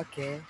Okay.